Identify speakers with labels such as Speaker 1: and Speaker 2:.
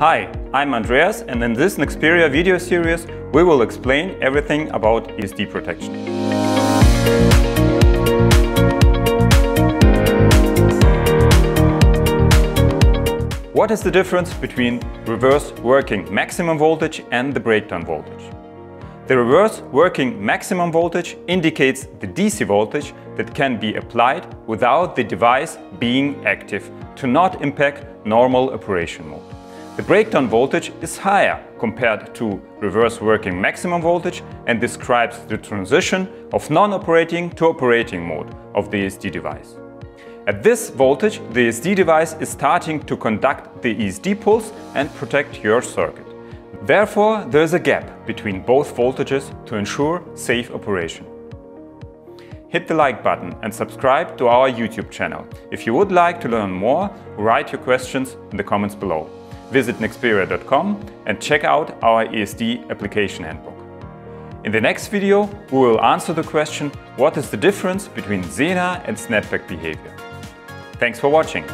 Speaker 1: Hi, I'm Andreas and in this Nexperia video series we will explain everything about ESD protection. What is the difference between reverse working maximum voltage and the breakdown voltage? The reverse working maximum voltage indicates the DC voltage that can be applied without the device being active to not impact normal operation mode. The breakdown voltage is higher compared to reverse working maximum voltage and describes the transition of non-operating to operating mode of the ESD device. At this voltage, the ESD device is starting to conduct the ESD pulse and protect your circuit. Therefore, there is a gap between both voltages to ensure safe operation. Hit the like button and subscribe to our YouTube channel. If you would like to learn more, write your questions in the comments below visit nexperia.com and check out our ESD application handbook. In the next video, we will answer the question what is the difference between Zener and snapback behavior. Thanks for watching!